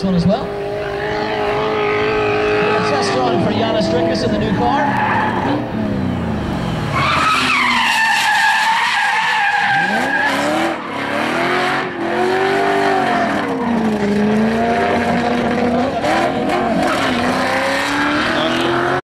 this one as well. A test run for Yana Strickers in the new car.